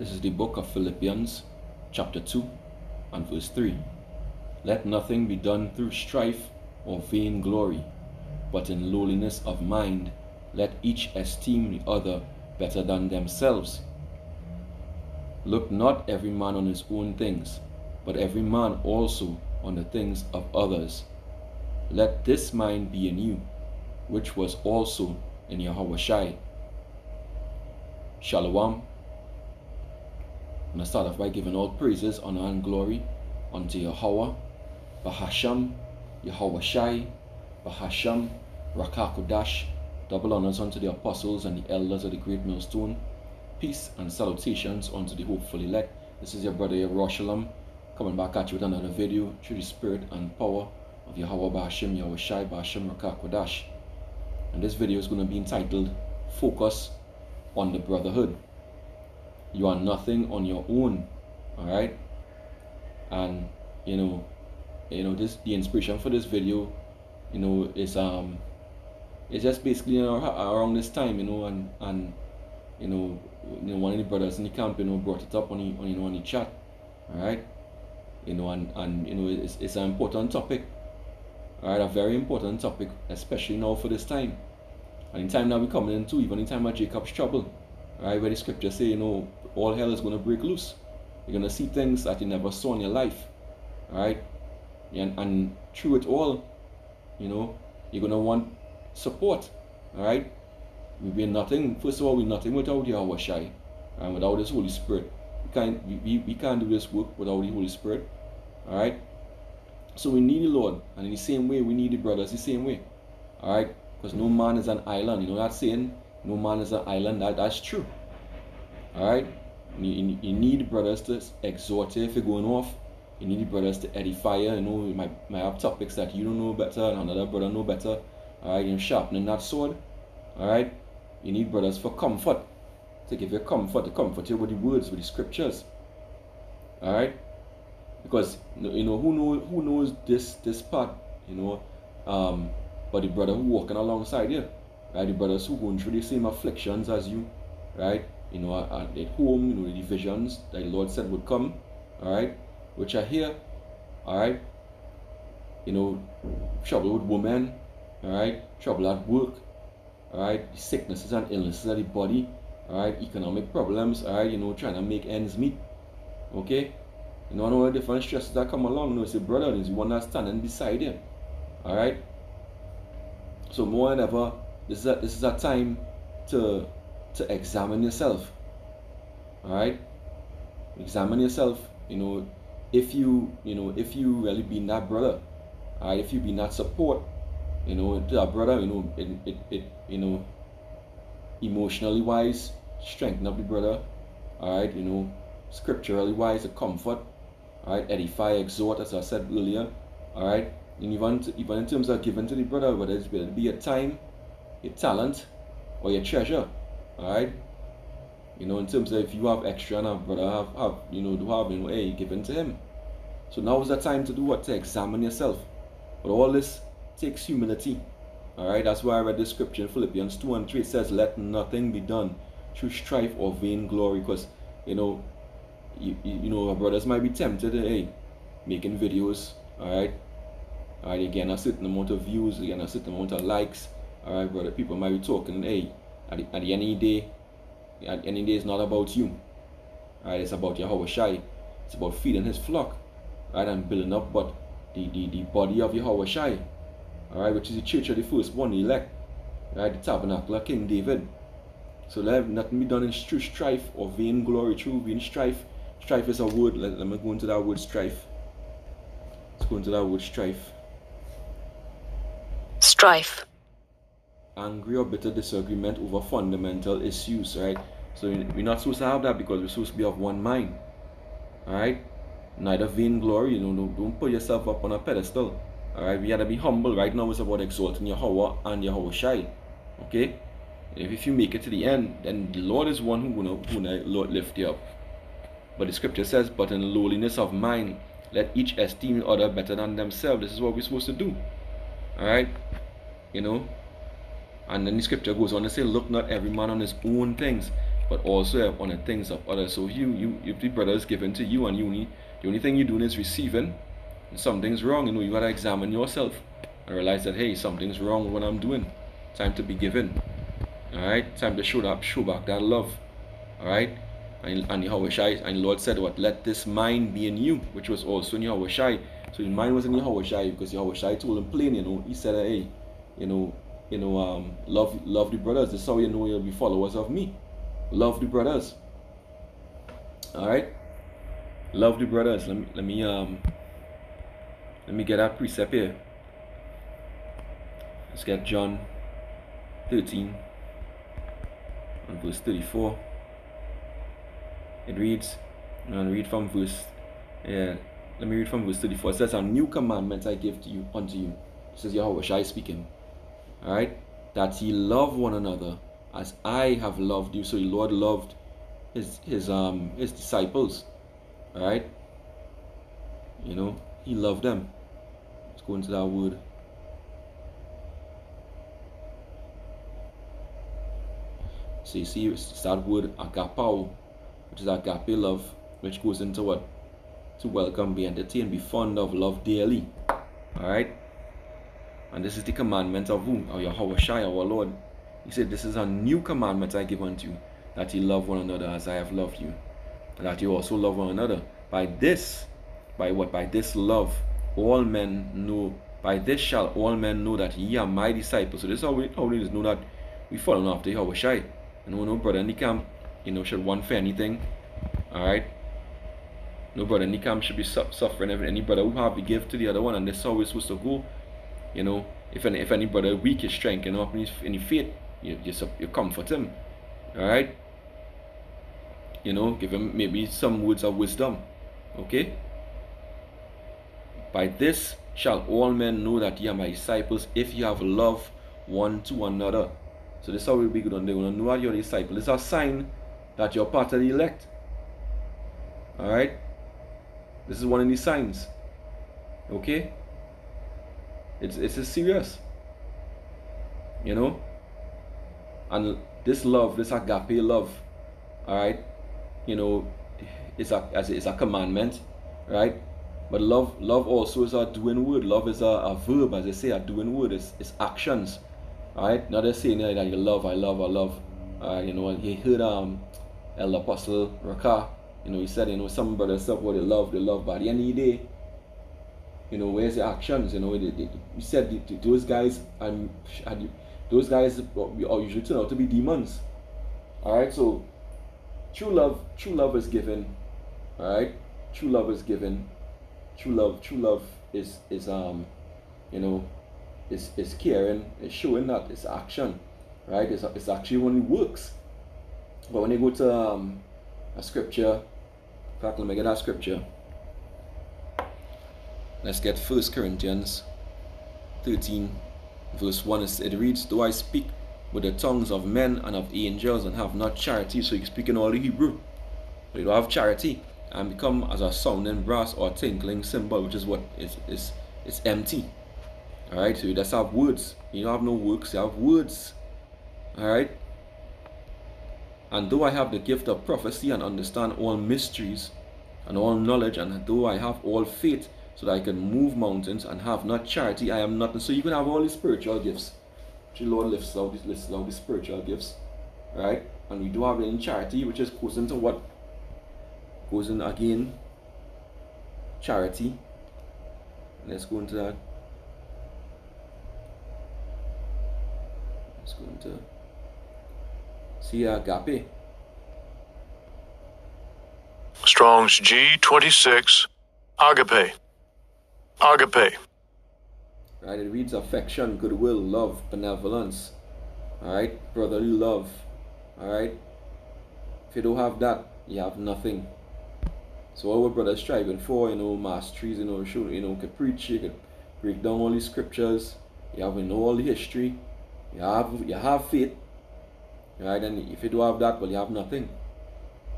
This is the book of Philippians, chapter 2, and verse 3. Let nothing be done through strife or vain glory, but in lowliness of mind, let each esteem the other better than themselves. Look not every man on his own things, but every man also on the things of others. Let this mind be in you, which was also in Yahushua. Shai. Shalom. I'm going to start off by giving all praises, honor, and glory unto Yahweh, Bahasham, Yahweh Shai, Bahasham, Rakakodash, double honors unto the apostles and the elders of the great millstone, peace and salutations unto the hopeful elect. This is your brother Yerushalayim, coming back at you with another video through the spirit and power of Yahweh Bahasham, Yahweh Shai, Rakakodash. And this video is going to be entitled Focus on the Brotherhood. You are nothing on your own, alright? And you know, you know, this the inspiration for this video, you know, is um it's just basically you know, around this time, you know, and and you know, you know, one of the brothers in the camp, you know, brought it up on the on you know on the chat, all right, you know, and and you know, it's it's an important topic, all right, a very important topic, especially now for this time, and in time now we're coming into, even in time of Jacob's trouble, right, where the scripture say, you know, all hell is going to break loose, you're going to see things that you never saw in your life, all right, and and through it all, you know, you're going to want support. All right? We be nothing. First of all, we're nothing without Yahweh Shai and without His Holy Spirit. We can't, we, we, we can't do this work without the Holy Spirit. All right? So we need the Lord. And in the same way, we need the brothers the same way. All right? Because no man is an island. You know that saying? No man is an island. That, that's true. All right? You, you, need brothers to exhort you if you're going off. You need brothers to edify you. You know, you might, might have topics that you don't know better and another brother know better. Alright, you're sharpening that sword. Alright? You need brothers for comfort. To give you comfort, to comfort you with the words, with the scriptures. Alright? Because you know who know who knows this this part, you know, um, but the brother who walking alongside you, right? The brothers who going through the same afflictions as you, right? You know, at, at home, you know, the visions that the Lord said would come, all right, which are here, all right. You know, trouble with women, all right, trouble at work, all right, sicknesses and illnesses of the body, all right, economic problems, all right, you know, trying to make ends meet, okay, you know, all the different stresses that come along, you know, it's your brother, it's one that's standing beside him, all right, so more than ever, this is a, this is a time to to examine yourself, all right, examine yourself, you know, if you, you know, if you really been that brother, all right, if you been that support, you know, to our brother, you know, it, it, it you know, emotionally wise, strengthen up the brother, all right, you know, scripturally wise, a comfort, all right, edify, exhort, as I said earlier, all right, and even, to, even in terms of giving to the brother, whether it be a time, your talent, or your treasure, all right, you know, in terms of if you have extra and a brother have, have you know, do have, you know, hey, give to him. So now is the time to do what? To examine yourself. But all this takes humility. Alright, that's why I read the scripture in Philippians 2 and 3. It says, Let nothing be done through strife or vain glory. Because, you know, you, you know, our brothers might be tempted, eh, hey, making videos, alright? Alright, again, a certain amount of views, again, a certain amount of likes. Alright, brother, people might be talking, hey, at at the end of the day, at the end of the day, it's not about you. Alright, it's about Yahweh Shai. It's about feeding his flock. Right, and building up but the, the, the body of Yahweh Shai all right, which is the church of the firstborn, the elect, right, the tabernacle of King David. So let nothing be done in true strife or vain glory, true vain strife. Strife is a word. Let, let me go into that word strife. Let's go into that word strife. Strife. Angry or bitter disagreement over fundamental issues, right? So we're not supposed to have that because we're supposed to be of one mind. Alright? Neither vain glory, you know, don't, don't put yourself up on a pedestal. Alright, we gotta be humble. Right now it's about exalting Yahweh and Yahweh Shai. Okay? If, if you make it to the end, then the Lord is one who gonna, who gonna Lord lift you up. But the scripture says, But in lowliness of mind, let each esteem other better than themselves. This is what we're supposed to do. Alright? You know? And then the scripture goes on to say, Look not every man on his own things, but also on the things of others. So you, you, if the brother is given to you and you only, the only thing you're doing is receiving, something's wrong. You know, you gotta examine yourself and realize that hey, something's wrong with what I'm doing. Time to be given. All right, time to show up, show back that love. All right, and, and Yahweh Shai, and Lord said, "What? Let this mind be in you, which was also in Yahweh Shai." So his mind was in Yahweh Shai because Yahweh Shai told him plain. You know, he said, "Hey, you know, you know, um, love, love the brothers. Is how you know you'll be followers of me. Love the brothers. All right, love the brothers. Let me, let me, um, let me get that precept here. Let's get John 13 and verse 34. It reads, and read from verse, yeah, let me read from verse 34. It says, A new commandment I give to you unto you. This is Yahweh Shai speaking. Alright? That ye love one another as I have loved you. So the Lord loved his his um his disciples. Alright? You know, he loved them. Let's go into that word. So you see it's that word agapao, which is agape love, which goes into what? To welcome, be entertained, be fond of, love dearly. Alright? And this is the commandment of who? Of Yahweh Shai, our Lord. He said, This is a new commandment I give unto you, that ye love one another as I have loved you. And that you also love one another. By this, by what? By this love, all men know. By this shall all men know that ye are my disciples. So this is how we, how we know that we follow after Yahweh Shai. And no, no brother in the camp, you know, should want for anything. Alright? No brother in the camp should be suffering. Any brother who have to give to the other one, and this is how we're supposed to go. You know, if any, if any brother weak his strength, you know, in his, in faith, you, you, you comfort him. Alright? You know, give him maybe some words of wisdom. Okay? By this shall all men know that ye are my disciples if you have love one to another. So this is how we'll be going to know that you're a disciple. It's a sign that you're part of the elect. Alright? This is one of the signs. Okay? It's it's a serious. You know? And this love, this agape love, alright, you know, it's a as it's a commandment, right? But love love also is a doing word. Love is a, a verb, as they say, a doing word. It's, it's actions. Alright? Not just saying that you love, I love, I love. Uh, you know, he heard um El Apostle Raka, you know, he said, you know, some brothers say what they love, they love, at the end of the day, you know, where's the actions? You know, they, they, said the, those guys and those guys are usually turn out to be demons. All right, so true love, true love is given. All right, true love is given. True love, true love is is um, you know, is is caring, is showing that it's action, right? It's it's actually only works. But when you go to um, a scripture, in fact, let me get that scripture. Let's get First Corinthians 13, verse 1. It reads, Though I speak with the tongues of men and of angels and have not charity, so you speak in all the Hebrew, but you don't have charity, and become as a sounding brass or tinkling cymbal, which is what is is it's empty. Alright, so you just have words. You don't have no works, you have words. Alright? And though I have the gift of prophecy and understand all mysteries and all knowledge, and though I have all faith so that I can move mountains and have not charity, I am nothing. So you can have all these spiritual gifts. The Lord lifts out these lists out these spiritual gifts. Right? And we do have in charity, which is goes into what? Goes in again charity. Let's go into that. Let's go into see uh, agape. Strong's G twenty six agape. Agape. Right, it reads affection, goodwill, love, benevolence. Alright, brotherly love. Alright. If you don't have that, you have nothing. So all our brothers striving for, you know, masteries, you know, show, you know, could preach, you could break down all the scriptures, you have you know all the history, you have you have faith. Right, and if you don't have that, well you have nothing.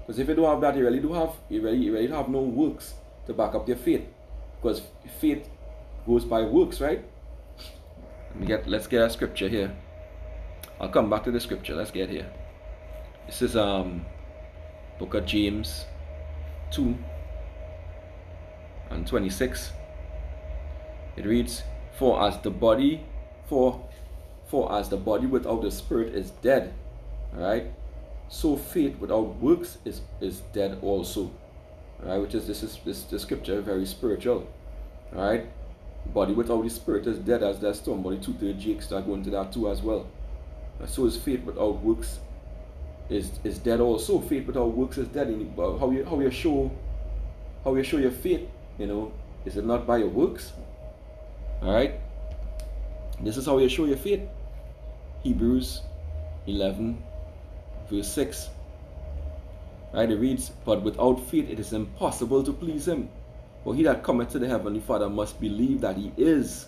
Because if you don't have that, you really do have you really you really have no works to back up your faith because faith goes by works, right? Let me get let's get a scripture here. I'll come back to the scripture. Let's get here. this is um book of James 2 and 26 it reads for as the body for for as the body without the spirit is dead right so faith without works is is dead also right which is this is this the scripture very spiritual. Right? body without the spirit is dead as that somebody two third jakes that go into that too as well. So is faith without works is is dead also. Faith without works is dead how you how you show how you show your faith you know is it not by your works? All right this is how you show your faith. Hebrews 11 verse 6 right it reads but without faith it is impossible to please him for he that cometh to the heavenly father must believe that he is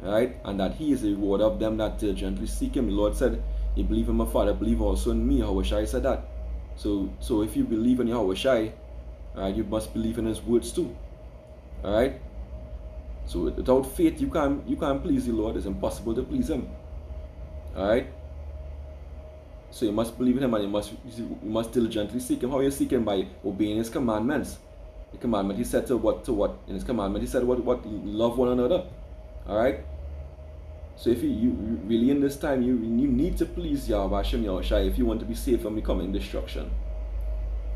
right and that he is a reward of them that diligently seek him the lord said you believe in my father believe also in me how wish i said that so so if you believe in Yahweh Shai, right, you must believe in his words too. Alright? So without faith you can't you can't please the Lord. It's impossible to please him. Alright? So you must believe in him and you must you must diligently seek him. How you seek him? By obeying his commandments. The commandment he said to what to what in his commandment he said what what love one another. Alright? So if you, you really in this time you you need to please Yahweh Hashem Yahushai if you want to be saved from becoming destruction.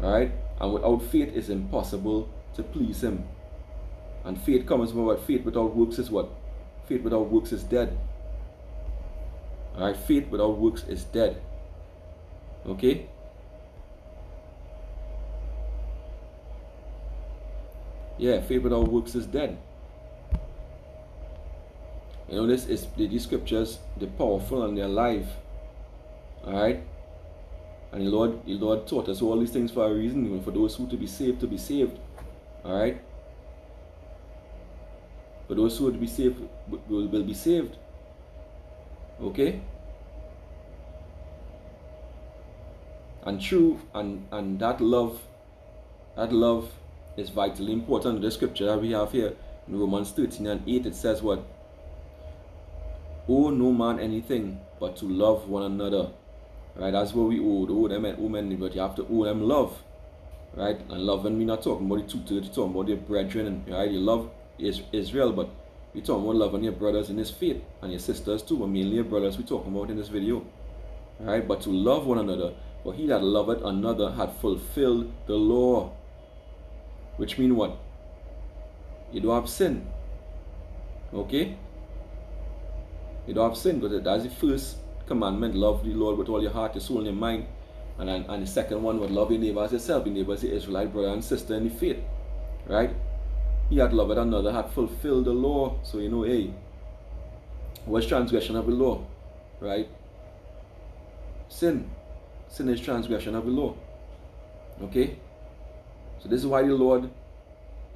Alright? And without faith it's impossible to please him. And faith comes from what? Faith without works is what? Faith without works is dead. Alright, faith without works is dead. Okay? Yeah, faith without works is dead. You know, this is these scriptures, they're powerful and they're alive. Alright? And the Lord, the Lord taught us all these things for a reason, for those who to be saved, to be saved. Alright? For those who to be saved will, will be saved. Okay? And true, and, and that love, that love is vitally important. The scripture that we have here in Romans 13 and 8, it says what? Owe no man anything but to love one another. Right? That's what we owe. Owe them and women, but you have to owe them love. Right? And love, and we're not talking about the two thirds, talking about your brethren, and right? You love is Israel, but we're talking about loving your brothers in this faith and your sisters too, but mainly your brothers we're talking about in this video. Right? But to love one another, for he that loveth another had fulfilled the law. Which mean what? You don't have sin. Okay? You don't have sin because that's the first commandment. Love the Lord with all your heart, your soul, and your mind. And, and, and the second one would love your neighbor as yourself. Your neighbor is the Israelite brother and sister in the faith. Right? He had loved another, had fulfilled the law. So you know, hey, what's transgression of the law? Right? Sin. Sin is transgression of the law. Okay? So this is why the Lord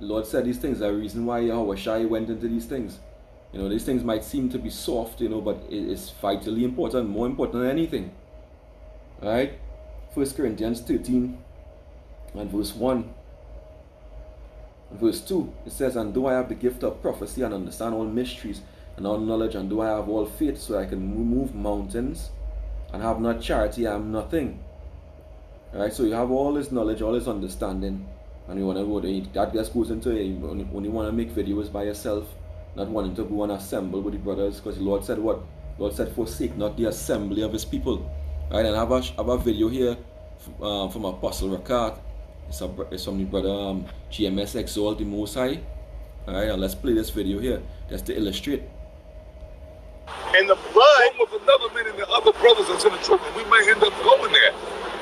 the Lord said these things. The reason why Yahweh Shai went into these things. You know, these things might seem to be soft, you know, but it is vitally important, more important than anything. Alright? First Corinthians 13 and verse 1. And verse 2, it says, And do I have the gift of prophecy and understand all mysteries and all knowledge, and do I have all faith so I can move mountains and have not charity, I am nothing. Alright, so you have all this knowledge, all this understanding, and you want to go there. That just goes into it when you want to make videos by yourself, not wanting to go and assemble with the brothers, because the Lord said what? The Lord said, Forsake not the assembly of his people. Right, and I have a, have a video here uh, from Apostle Ricard. It's, a, it's from the brother um, GMS Exalt the Most High. Alright, let's play this video here just to illustrate. And the blood one with another, meaning the other brothers that's in the truth. We may end up going there.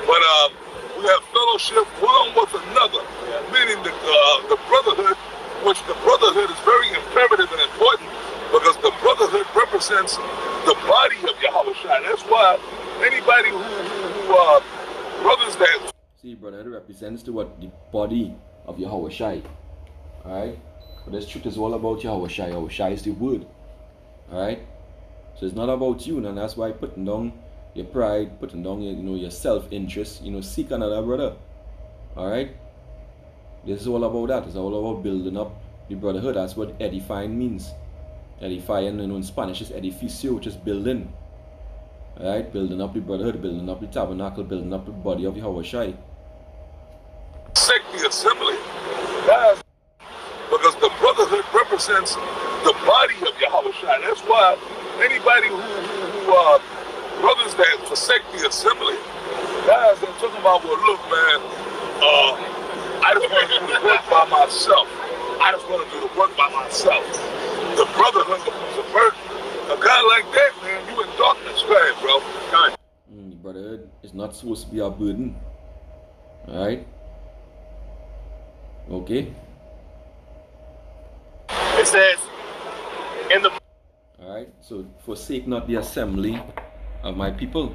But um, we have fellowship one with another, meaning the, uh, the brotherhood, which the brotherhood is very imperative and important because the brotherhood represents the body of Yahweh That's why anybody who, who, who uh, brothers that See, brother, represents to what the body of Yahweh Shai. Alright? But this truth is all about Yahweh Shai. Yahweh Shai is the word. Alright? So it's not about you, and that's why putting down your pride, putting down your, you know, your self-interest, you know, seek another brother. Alright? This is all about that. It's all about building up the brotherhood. That's what edifying means. Edifying, you know, in Spanish is edificio, which is building. Alright, building up the brotherhood, building up the tabernacle, building up the body of Yahweh Shai. Forsake the assembly. Guys, because the brotherhood represents the body of Yahweh Shai. That's why anybody who, who, who uh, brothers that forsake the assembly, guys, they're talking about, well, look, man, uh, I just want to do the work by myself. I just want to do the work by myself. The brotherhood becomes a burden. A guy like that, man, you in darkness. Go ahead, bro. Go. Mm, brotherhood is not supposed to be a burden. Alright? Okay? It says in the Alright, so forsake not the assembly of my people.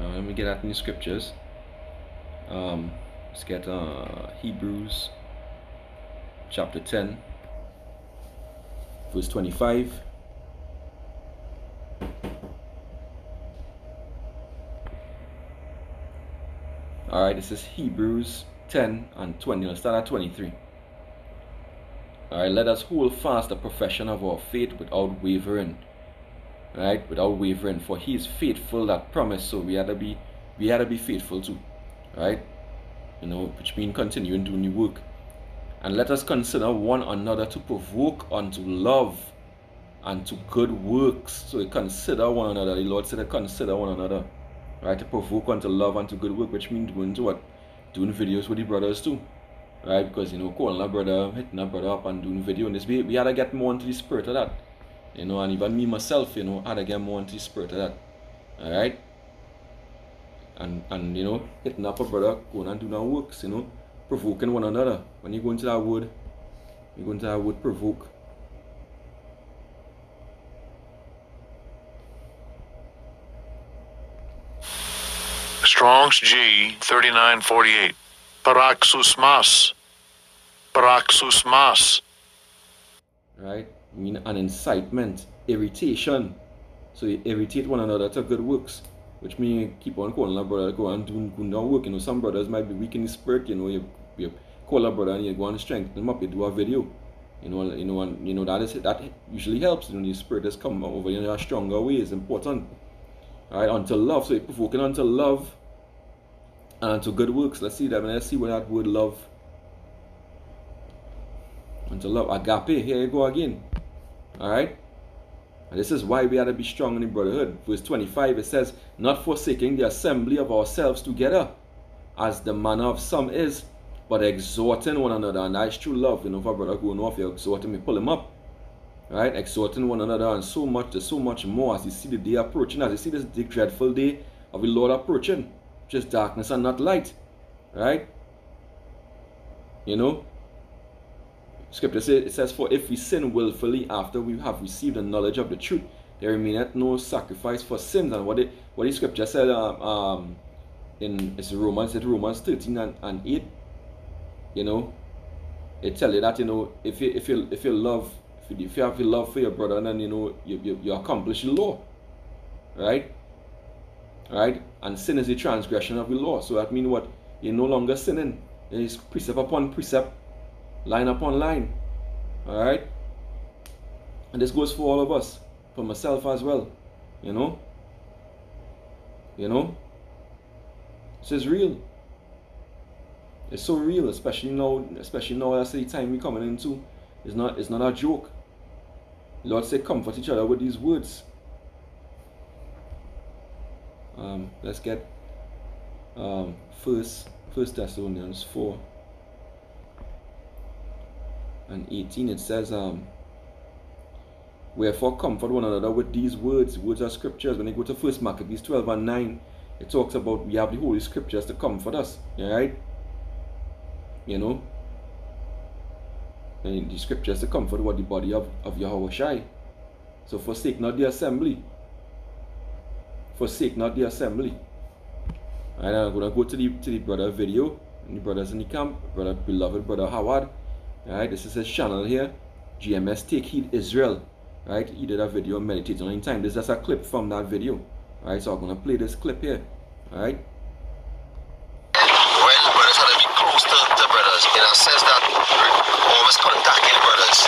Uh, let me get that in the scriptures. Um, let's get uh, Hebrews chapter 10, verse 25. Alright, this is Hebrews 10 and 20. Let's start at 23. Alright, let us hold fast the profession of our faith without wavering. Right? Without wavering. For he is faithful that promise. So we had to be we had to be faithful too. Right? You know, which means continuing doing the work. And let us consider one another to provoke unto love and to good works. So we consider one another. The Lord said to consider one another. Right? To provoke unto love and to good work, which means doing to what? Doing videos with the brothers too right? Because you know, calling a brother, hitting a brother up and doing video and this, we, we had to get more into the spirit of that, you know, and even me myself, you know, had to get more into the spirit of that, all right? And and you know, hitting up a brother, going and doing our works, you know, provoking one another. When you go into that word, you go into that word provoke. Strong's G 3948. Paroxusmos. Paroxusmos. right? I mean, an incitement, irritation. So you irritate one another to good works, which means keep on calling a brother, go and do down work. You know, some brothers might be weak in the spirit. You know, you, you call a brother and you go and strengthen them up. You do a video. You know, you know, and you know that is that usually helps. You know, the spirit has come over. You know, a stronger way is important. Right, unto love. So you're provoking unto love and to good works. Let's see that. Let's see what that word love and to love. Agape, here you go again. Alright? And this is why we have to be strong in the brotherhood. Verse 25 it says, Not forsaking the assembly of ourselves together, as the manner of some is, but exhorting one another. And that's true love. You know, if a brother going off, you exhort him, you pull him up. Right? Exhorting one another and so much, so much more as you see the day approaching, as you see this dreadful day of the Lord approaching. Just darkness and not light. Right? You know? Scripture says, it says, For if we sin willfully after we have received the knowledge of the truth, there remaineth no sacrifice for sins. And what the, what the scripture said um, um, in it's Romans, it's Romans 13 and, and 8, you know, it tell you that, you know, if you, if you, if you love, if you, if you have your love for your brother, then, you know, you, you, you accomplish the law. Right? Right? And sin is the transgression of the law. So that means what? You're no longer sinning. It's precept upon precept line upon line. Alright? And this goes for all of us, for myself as well. You know? You know? This is real. It's so real, especially now, especially now that's the time we're coming into. It's not it's not a joke. Lord say comfort each other with these words. Um, let's get um, first First Thessalonians 4 and 18 it says um wherefore comfort one another with these words. Words are scriptures. When you go to first maccabees 12 and 9 it talks about we have the holy scriptures to comfort us. Right? You know? And the scriptures to comfort what the body of, of Yahweh Shai. So forsake not the assembly. Forsake not the assembly. And I'm gonna go to the to the brother video, the brothers in the camp, brother beloved brother Howard. Alright, this is his channel here. GMS Take Heed Israel. Right, he did a video meditating on time. This is a clip from that video. Alright, so I'm gonna play this clip here. Alright. Brothers try to be close to the brothers in a sense that always contacting brothers.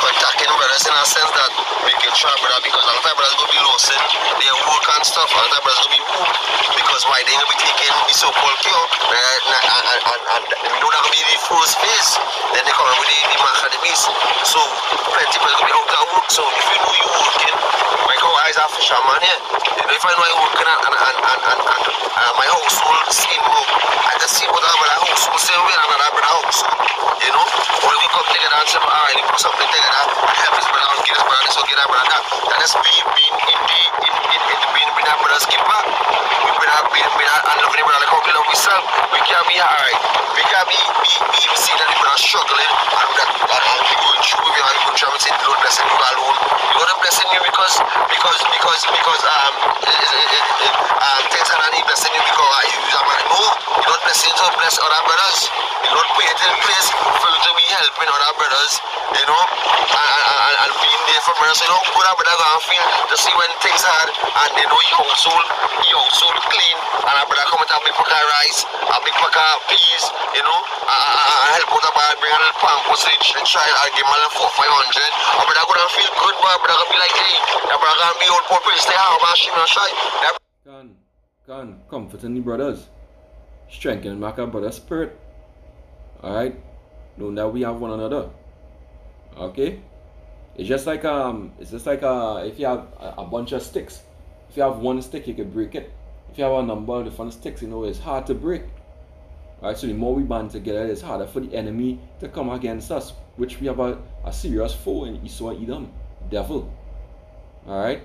Contacting brothers in a sense that making sure brother because a lot of brothers be losing their and stuff. Of brothers gonna be moved because why they gonna be taking the so-called cure and, and, and, and, we know that gonna be the first phase. Then they come up with the, the. So plenty people gonna be out of work. So if you know you're working, like how I is fisherman here. You if I know I'm working and, and, and, and, and, and uh, my household same work, I can see what other household same way and another house. You know? When we come together and say, alright, you put something together and help this brother get this brother or get that brother. That is being, being in the, in, in, in the being that brother's keeper. We being out, and loving the brother like how we. We can't be alright. We can't be, be, be, be seeing that the brother struggling and that, that, and we going through, we are going through, and Lord blessing you alone. Lord I'm blessing you because, because, because, because, um, eh, eh, eh, um, things are not blessing you because you use a man. No, you're not blessing to bless other brothers. You're not in place for you to be helping other brothers, you know, and, and, and, being there for brothers. So, you know, good brother go and feel to see when things hard and you know your household, your household clean, ah, and a brother come with a big pack of rice, a ah, big pack of peas, you know, and, and, help out a brother bring a little postage and child and give him a little four, five hundred. A brother go and feel good, but brother go be like, hey, that brother gonna be old poor place, stay home and shim and shy. Can, can, comforting the brothers. Strengthening back our brother's spirit. Alright? Knowing that we have one another. Okay? It's just like um it's just like uh if you have a, a bunch of sticks. If you have one stick you can break it. If you have a number of different sticks, you know it's hard to break. Alright, so the more we band together, it's harder for the enemy to come against us, which we have a, a serious foe in Esau and Edom. Devil. Alright?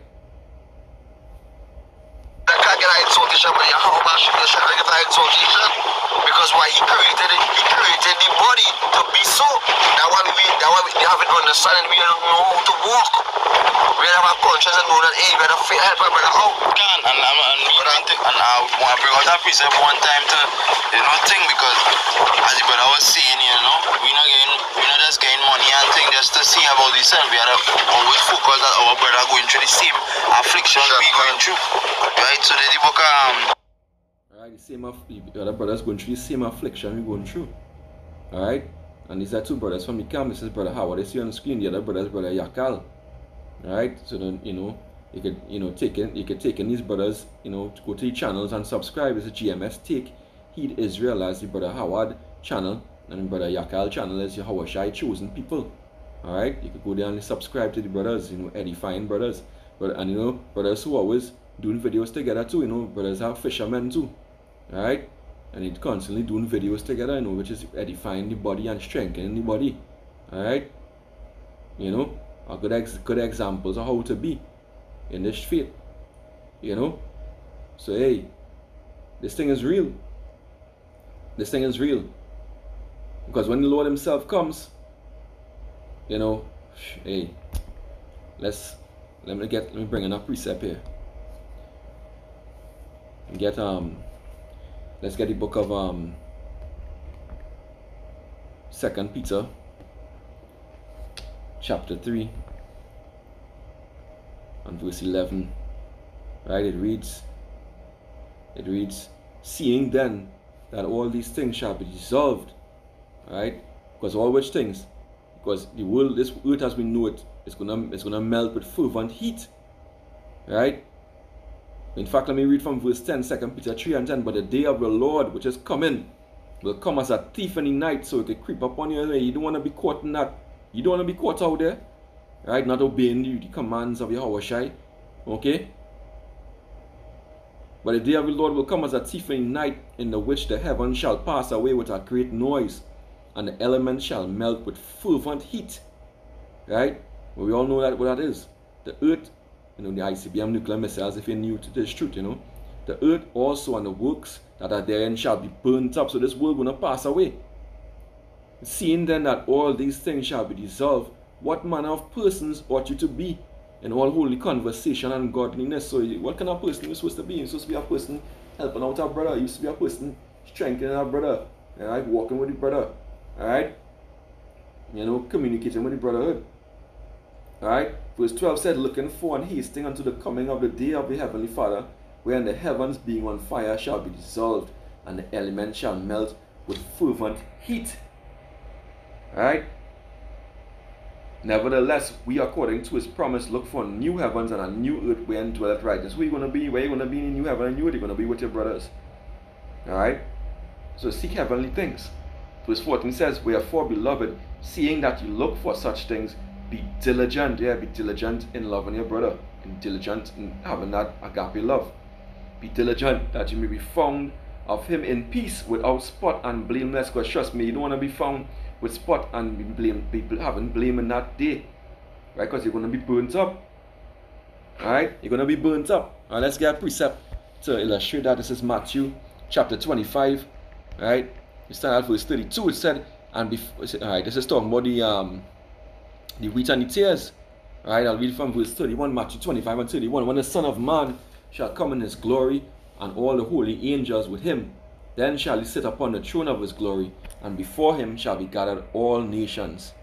that can't get an exaltation, but your how much you should exaltation. Because why he created it, he created the body to be so. That why we that why we haven't understanding, we don't know how to walk. We have a conscience and know that hey, we gotta fit help our brother out. can and, and, and, me, me think, and I want to bring out that precept one time to you know thing because as the brother was saying you know we not getting we not just getting money and thing just to see about ourselves we have to always focus that our brother going through the same affliction Sure. we going through right so the book Alright, the same aff- the other brothers going through the same affliction we going through. Alright? And these are two brothers from the camp. This is brother Howard. They see on the screen. The other brother is brother Yakal. Alright? So then you know you could you know take in you could take in these brothers, you know, to go to the channels and subscribe. It's a GMS take. Heed Israel as the brother Howard channel. And the brother Yakal channel is your Hawashai chosen people. Alright? You could go there and subscribe to the brothers, you know, edifying brothers. But and you know, brothers who always doing videos together too, you know, brothers are fishermen too. right? And it's constantly doing videos together, you know, which is edifying the body and strengthening the body. Alright? You know, are good ex- good examples of how to be in this faith. You know? So hey, this thing is real. This thing is real. Because when the Lord Himself comes, you know, hey, let's let me get let me bring in a precept here. Get um let's get the book of um second Peter chapter 3 and verse 11 right? It reads it reads seeing then that all these things shall be dissolved right? Because all which things because the world this earth as we know it is gonna it's gonna melt with fervent heat right in fact, let me read from verse 10, 2 Peter 3 and 10. But the day of the Lord, which is coming, will come as a thief in the night, so it can creep up on you. You don't want to be caught in that. You don't want to be caught out there, right? Not obeying you, the commands of your Hawashai. Okay? But the day of the Lord will come as a thief in the night, in the which the heavens shall pass away with a great noise, and the elements shall melt with fervent heat. Right? Well, we all know that what that is. The earth you know, the ICBM nuclear missiles, if you're new to this truth, you know. The earth also and the works that are therein shall be burnt up, so this world will not pass away. Seeing then that all these things shall be dissolved, what manner of persons ought you to be in all holy conversation and godliness? So, what kind of person you supposed to be? You're supposed to be a person helping out our brother. You supposed to be a person strengthening our brother. Alright, walking with the brother. Alright? You know, communicating with the brotherhood. Alright? Verse 12 said, Looking for and hasting unto the coming of the day of the heavenly Father, wherein the heavens being on fire shall be dissolved, and the elements shall melt with fervent heat. Alright? Nevertheless, we according to his promise look for new heavens and a new earth wherein dwelleth righteousness. Where you gonna be? Where you gonna be in new heaven and new earth? You're gonna be with your brothers. Alright? So seek heavenly things. Verse 14 says, Wherefore, beloved, seeing that you look for such things, be diligent. Yeah, be diligent in loving your brother. And diligent in having that agape love. Be diligent that you may be found of him in peace without spot and blameless. Because trust me, you don't want to be found with spot and be blame people having blame in that day. Right? Because you're gonna be burnt up. Alright? You're gonna be burnt up. Alright, let's get a precept to illustrate that. This is Matthew chapter 25. Right? You start at verse 32. It said, and before alright, this is talking about the um the wheat and the tares. Right, I'll read from verse 31, Matthew 25 and 31. When the Son of Man shall come in his glory, and all the holy angels with him, then shall he sit upon the throne of his glory, and before him shall be gathered all nations.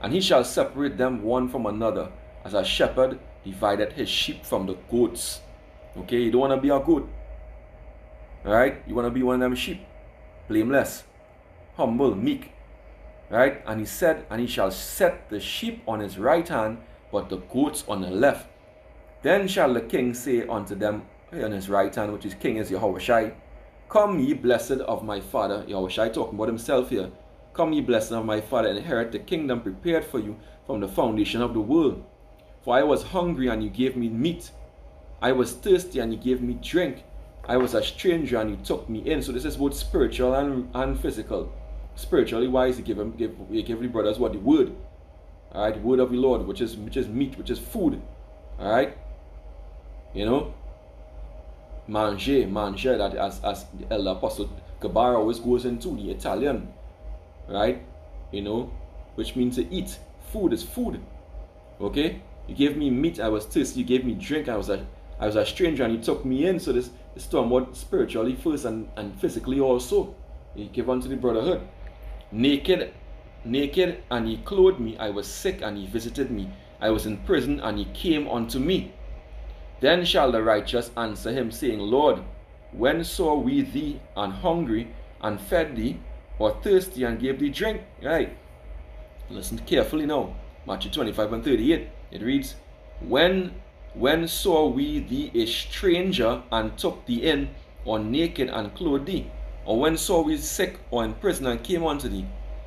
And he shall separate them one from another, as a shepherd divided his sheep from the goats. Okay, you don't want to be a goat. Alright? You want to be one of them sheep. Blameless, humble, meek. Right? And he said, And he shall set the sheep on his right hand, but the goats on the left. Then shall the king say unto them on his right hand, which is king is Yahweh Come ye blessed of my father, Yahweh talking about himself here. Come ye blessed of my father, and inherit the kingdom prepared for you from the foundation of the world. For I was hungry, and you gave me meat. I was thirsty, and you gave me drink. I was a stranger, and you took me in. So this is both spiritual and, and physical. Spiritually wise, you give, him, give, you give the brothers what the word. Alright, the word of the Lord, which is which is meat, which is food. Alright? You know? Manger, manger, that as, as the elder apostle Gabar always goes into the Italian. Right? You know? Which means to eat. Food is food. Okay? You gave me meat, I was thirsty, you gave me drink, I was a I was a stranger and you took me in. So this is talking about spiritually first and, and physically also. He gave unto the brotherhood. Naked, naked, and he clothed me. I was sick and he visited me. I was in prison and he came unto me. Then shall the righteous answer him, saying, Lord, when saw we thee and hungry and fed thee, or thirsty and gave thee drink? Right. Listen carefully now. Matthew 25 and 38. It reads, When when saw we thee a stranger and took thee in, or naked and clothed thee? Or when saw we sick or in prison and came unto thee?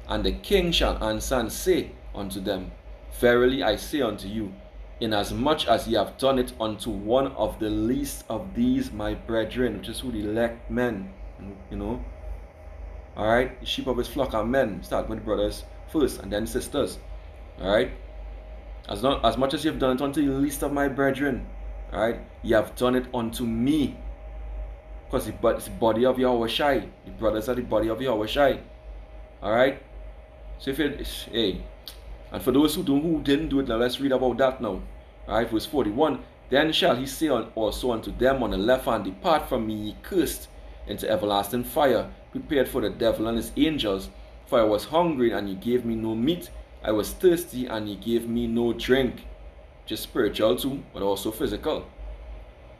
And the king shall answer and say unto them, Verily I say unto you, inasmuch as ye have done it unto one of the least of these my brethren, which is who the elect men, you know. Alright, sheep of his flock are men. Start with brothers first and then sisters. Alright. As not as much as you have done it unto the least of my brethren, alright, you have done it unto me. Because the body of Yahweh Shai. The brothers are the body of Yahweh Shai. Alright? So if it hey, and for those who don't who didn't do it, now let's read about that now. Alright, verse 41. Then shall he say also unto them on the left hand, Depart from me, ye cursed, into everlasting fire, prepared for the devil and his angels. For I was hungry, and ye gave me no meat. I was thirsty, and ye gave me no drink. Just spiritual too, but also physical.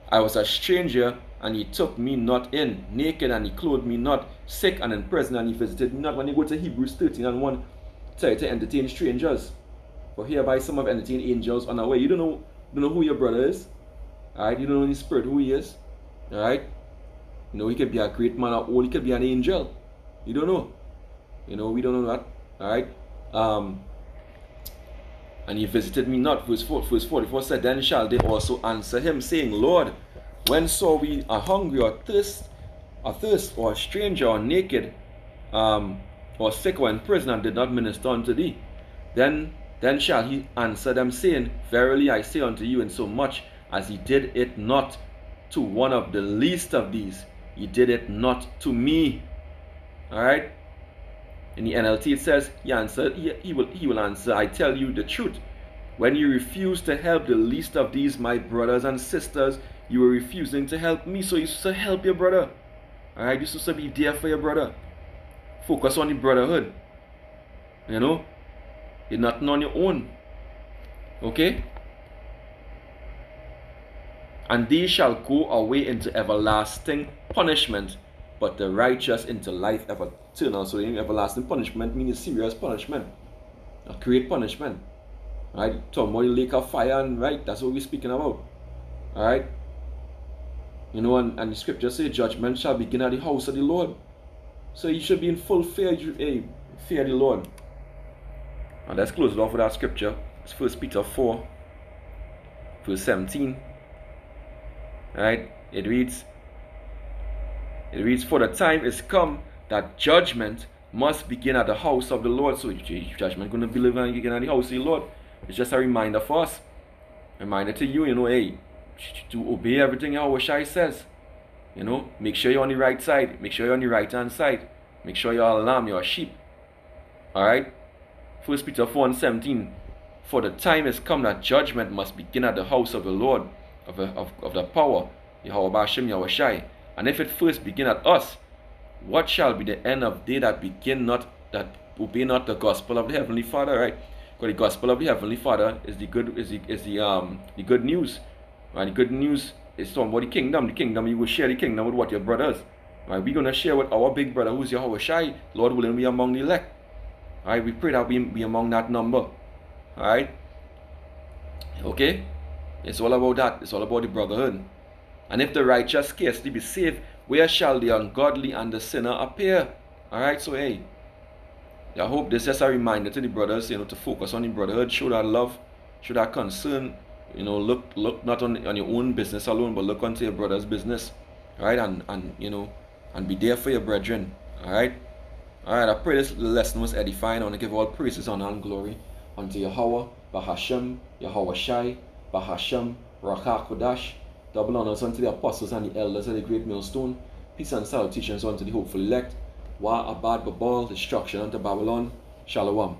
I was a stranger, and he took me not in. Naked, and he clothed me not. Sick and in prison, and he visited me not. When you go to Hebrews 13 and 1, tell to entertain strangers. For hereby some have entertained angels on our way. You don't know, don't know who your brother is. Alright, you don't know in spirit who he is. Alright? You know, he could be a great man or old, he could be an angel. You don't know. You know, we don't know that. Alright? Um and he visited me not. Verse, 4, verse 44 said, Then shall they also answer him, saying, Lord, when saw we a hungry or thirst, a thirst, or a stranger, or naked, um, or sick, or in prison, and did not minister unto thee? Then then shall he answer them, saying, Verily I say unto you, in so much as he did it not to one of the least of these, he did it not to me. Alright? In the NLT it says, he answered, he, he, will, he will answer, I tell you the truth. When you refuse to help the least of these, my brothers and sisters, you were refusing to help me. So you should help your brother. Alright, you should be there for your brother. Focus on the brotherhood. You know? You're nothing on your own. Okay? And these shall go away into everlasting punishment, but the righteous into life eternal. So everlasting punishment means serious punishment, a great punishment. Right? The lake of fire, and right, that's what we're speaking about. Alright? You know, and, and the scripture say judgment shall begin at the house of the Lord. So you should be in full fear, hey, eh, fear the Lord. And let's close it off with that scripture. It's First Peter 4, verse 17. Right? It reads, it reads, For the time is come that judgment must begin at the house of the Lord. So judgment going to be living again at the house of the Lord. It's just a reminder for us. Reminder to you, you know, hey, to obey everything Shai says. You know, make sure you're on the right side. Make sure you're on the right hand side. Make sure you're a lamb, you're a sheep. Alright? First Peter 4 and 17. For the time has come that judgment must begin at the house of the Lord, of, the, of, of the power, Yahweh Bashem Yahushai. And if it first begin at us, what shall be the end of day that begin not, that obey not the gospel of the Heavenly Father, right? Because the gospel of the Heavenly Father is the good is the is the um the good news. Right? The good news is talking about the kingdom. The kingdom, you will share the kingdom with what your brothers. Right? We're gonna share with our big brother who's Yahweh Shai. Lord willing, be among the elect. Alright, we pray that we be among that number. Alright? Okay? It's all about that. It's all about the brotherhood. And if the righteous scarcely be saved, where shall the ungodly and the sinner appear? Alright, so hey. I hope this is a reminder to the brothers, you know, to focus on the brotherhood, show that love, show that concern, you know, look look not on, on your own business alone, but look onto your brother's business. right and and you know, and be there for your brethren. Alright? Alright, I pray this lesson was edifying. I want to give all praises, honor, and glory unto Yahweh, Bahashem, Yahweh Shai, Bahashem, Rakah Kodash. Double honors unto the apostles and the elders of the great millstone. Peace and salutations unto the hopeful elect. Wa Abad Babal, destruction unto Babylon. Shalom.